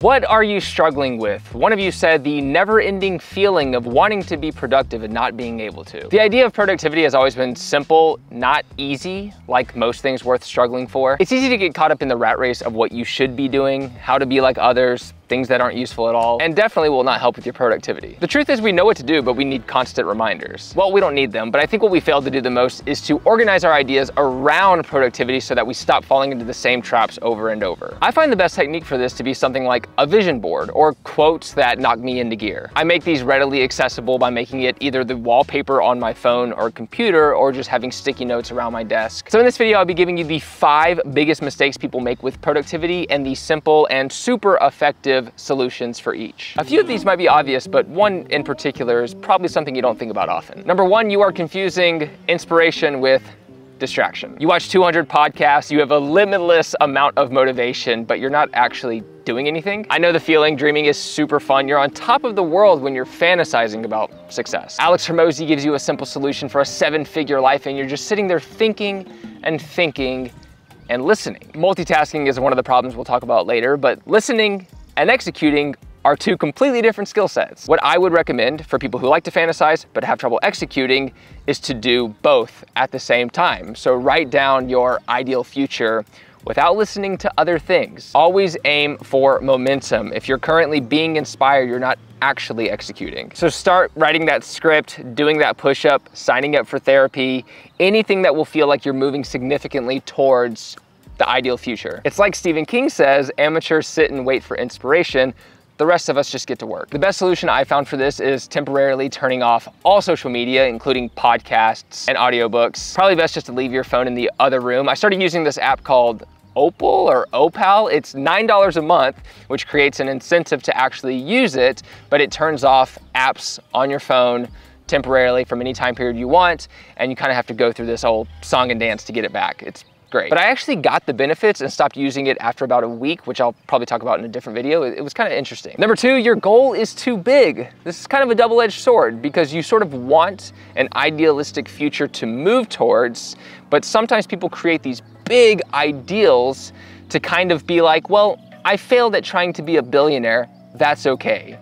What are you struggling with? One of you said the never-ending feeling of wanting to be productive and not being able to. The idea of productivity has always been simple, not easy, like most things worth struggling for. It's easy to get caught up in the rat race of what you should be doing, how to be like others, things that aren't useful at all, and definitely will not help with your productivity. The truth is we know what to do, but we need constant reminders. Well, we don't need them, but I think what we failed to do the most is to organize our ideas around productivity so that we stop falling into the same traps over and over. I find the best technique for this to be something like a vision board or quotes that knock me into gear. I make these readily accessible by making it either the wallpaper on my phone or computer or just having sticky notes around my desk. So in this video, I'll be giving you the five biggest mistakes people make with productivity and the simple and super effective solutions for each. A few of these might be obvious, but one in particular is probably something you don't think about often. Number one, you are confusing inspiration with distraction. You watch 200 podcasts, you have a limitless amount of motivation, but you're not actually doing anything. I know the feeling, dreaming is super fun. You're on top of the world when you're fantasizing about success. Alex Hormozi gives you a simple solution for a seven figure life and you're just sitting there thinking and thinking and listening. Multitasking is one of the problems we'll talk about later, but listening and executing are two completely different skill sets. What I would recommend for people who like to fantasize but have trouble executing is to do both at the same time. So write down your ideal future without listening to other things. Always aim for momentum. If you're currently being inspired, you're not actually executing. So start writing that script, doing that push-up, signing up for therapy, anything that will feel like you're moving significantly towards the ideal future. It's like Stephen King says, amateurs sit and wait for inspiration, the rest of us just get to work. The best solution I found for this is temporarily turning off all social media, including podcasts and audiobooks. Probably best just to leave your phone in the other room. I started using this app called Opal or Opal. It's $9 a month, which creates an incentive to actually use it, but it turns off apps on your phone temporarily from any time period you want, and you kind of have to go through this whole song and dance to get it back. It's great. But I actually got the benefits and stopped using it after about a week, which I'll probably talk about in a different video. It, was kind of interesting. Number two, your goal is too big. This is kind of a double-edged sword because you sort of want an idealistic future to move towards, but sometimes people create these big ideals to kind of be like, well, I failed at trying to be a billionaire, that's okay.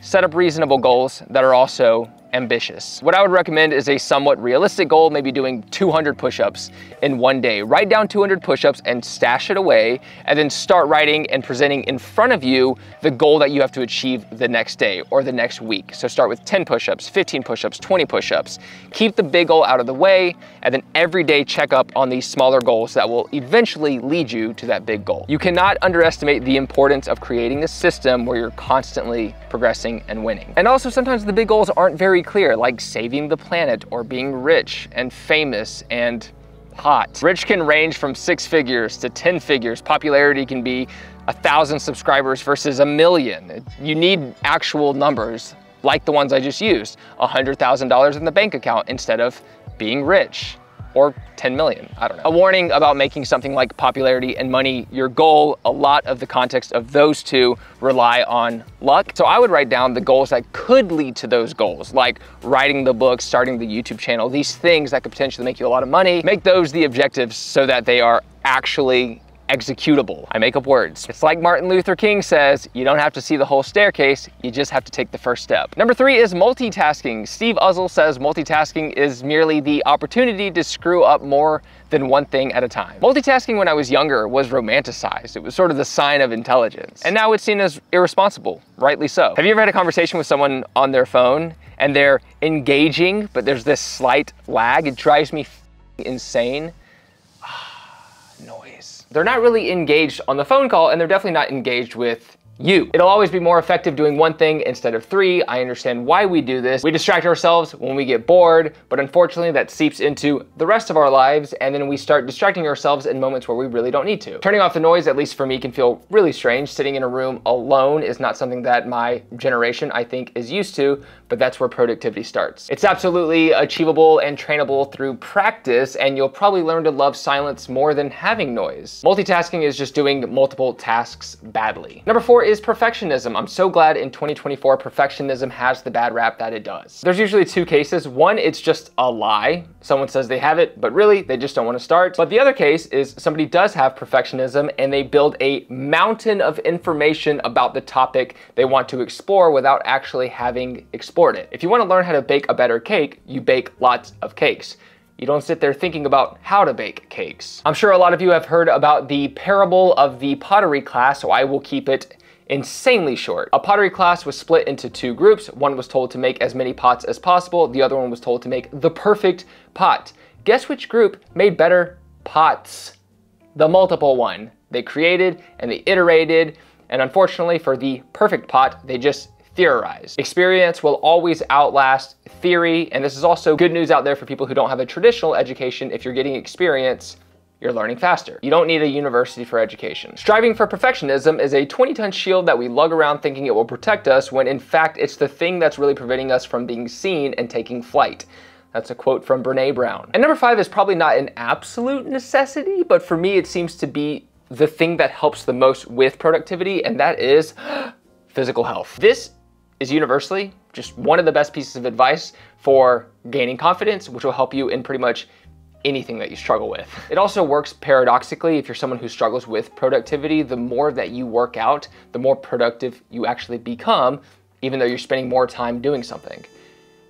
Set up reasonable goals that are also ambitious. What I would recommend is a somewhat realistic goal, maybe doing 200 push-ups in one day. Write down 200 push-ups and stash it away, and then start writing and presenting in front of you the goal that you have to achieve the next day or the next week. So start with 10 push-ups, 15 push-ups, 20 push-ups. Keep the big goal out of the way, and then every day check up on these smaller goals that will eventually lead you to that big goal. You cannot underestimate the importance of creating a system where you're constantly progressing and winning. And also sometimes the big goals aren't very clear, like saving the planet or being rich and famous and hot. Rich can range from six figures to 10 figures. Popularity can be a thousand subscribers versus a million. You need actual numbers like the ones I just used, $100,000 in the bank account instead of being rich or 10 million, I don't know. A warning about making something like popularity and money your goal, a lot of the context of those two rely on luck. So I would write down the goals that could lead to those goals, like writing the book, starting the YouTube channel, these things that could potentially make you a lot of money. Make those the objectives so that they are actually executable. I make up words. It's like Martin Luther King says, you don't have to see the whole staircase, you just have to take the first step. Number three is multitasking. Steve Uzzell says multitasking is merely the opportunity to screw up more than one thing at a time. Multitasking when I was younger was romanticized. It was sort of the sign of intelligence. And now it's seen as irresponsible, rightly so. Have you ever had a conversation with someone on their phone and they're engaging, but there's this slight lag? It drives me insane. They're not really engaged on the phone call and they're definitely not engaged with you. It'll always be more effective doing one thing instead of three. I understand why we do this. We distract ourselves when we get bored, but unfortunately that seeps into the rest of our lives and then we start distracting ourselves in moments where we really don't need to. Turning off the noise, at least for me, can feel really strange. Sitting in a room alone is not something that my generation, I think, is used to, but that's where productivity starts. It's absolutely achievable and trainable through practice, and you'll probably learn to love silence more than having noise. Multitasking is just doing multiple tasks badly. Number four is perfectionism. I'm so glad in 2024 perfectionism has the bad rap that it does. There's usually two cases. One, it's just a lie. Someone says they have it, but really they just don't want to start. But the other case is somebody does have perfectionism and they build a mountain of information about the topic they want to explore without actually having explored it. If you want to learn how to bake a better cake, you bake lots of cakes. You don't sit there thinking about how to bake cakes. I'm sure a lot of you have heard about the parable of the pottery class, so I will keep it insanely short. A pottery class was split into two groups. One was told to make as many pots as possible. The other one was told to make the perfect pot. Guess which group made better pots? The multiple one. They created and they iterated. And unfortunately for the perfect pot, they just theorize. Experience will always outlast theory, and this is also good news out there for people who don't have a traditional education. If you're getting experience, you're learning faster. You don't need a university for education. Striving for perfectionism is a 20 ton shield that we lug around thinking it will protect us when in fact it's the thing that's really preventing us from being seen and taking flight. That's a quote from Brene Brown. And number five is probably not an absolute necessity, but for me it seems to be the thing that helps the most with productivity, and that is physical health. This is universally just one of the best pieces of advice for gaining confidence, which will help you in pretty much anything that you struggle with. It also works paradoxically if you're someone who struggles with productivity, the more that you work out, the more productive you actually become, even though you're spending more time doing something.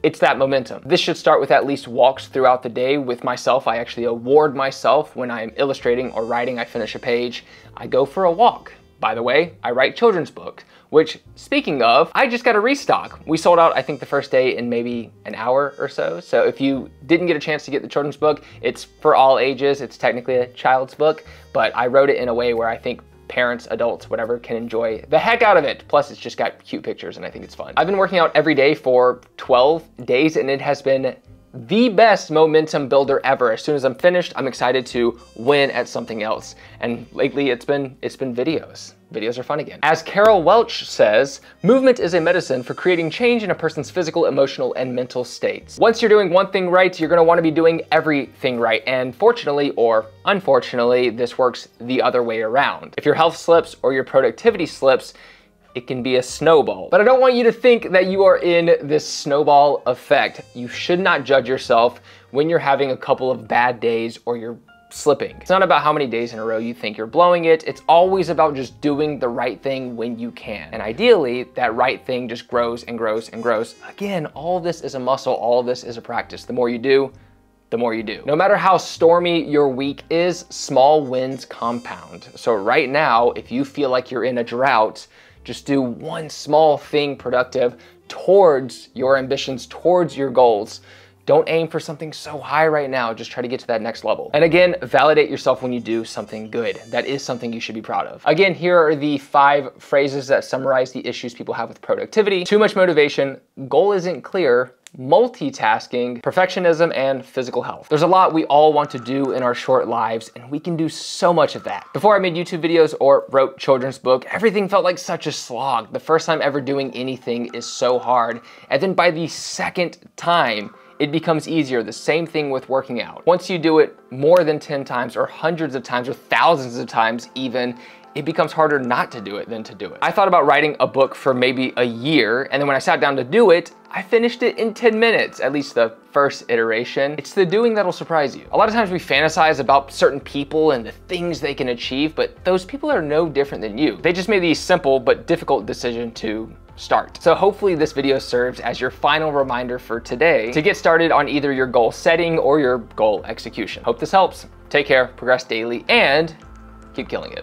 It's that momentum. This should start with at least walks throughout the day with myself. I actually award myself when I'm illustrating or writing, I finish a page, I go for a walk. By the way, I write children's books which speaking of, I just got a restock. We sold out, I think the first day in maybe an hour or so. So if you didn't get a chance to get the children's book, it's for all ages. It's technically a child's book, but I wrote it in a way where I think parents, adults, whatever, can enjoy the heck out of it. Plus, it's just got cute pictures and I think it's fun. I've been working out every day for 12 days and it has been the best momentum builder ever. As soon as I'm finished, I'm excited to win at something else. And lately it's been it's been videos. Videos are fun again. As Carol Welch says, movement is a medicine for creating change in a person's physical, emotional, and mental states. Once you're doing one thing right, you're gonna wanna be doing everything right. And fortunately, or unfortunately, this works the other way around. If your health slips or your productivity slips, it can be a snowball. But I don't want you to think that you are in this snowball effect. You should not judge yourself when you're having a couple of bad days or you're slipping. It's not about how many days in a row you think you're blowing it. It's always about just doing the right thing when you can. And ideally, that right thing just grows and grows and grows. Again, all this is a muscle, all this is a practice. The more you do, the more you do. No matter how stormy your week is, small wins compound. So right now, if you feel like you're in a drought, just do one small thing productive towards your ambitions, towards your goals. Don't aim for something so high right now. Just try to get to that next level. And again, validate yourself when you do something good. That is something you should be proud of. Again, here are the five phrases that summarize the issues people have with productivity. Too much motivation, goal isn't clear, multitasking, perfectionism, and physical health. There's a lot we all want to do in our short lives, and we can do so much of that. Before I made YouTube videos or wrote children's book, everything felt like such a slog. The first time ever doing anything is so hard, and then by the second time, it becomes easier. The same thing with working out. Once you do it more than 10 times or hundreds of times or thousands of times even, it becomes harder not to do it than to do it. I thought about writing a book for maybe a year, and then when I sat down to do it, I finished it in 10 minutes, at least the first iteration. It's the doing that'll surprise you. A lot of times we fantasize about certain people and the things they can achieve, but those people are no different than you. They just made the simple but difficult decision to start. So hopefully this video serves as your final reminder for today to get started on either your goal setting or your goal execution. Hope this helps. Take care, progress daily, and keep killing it.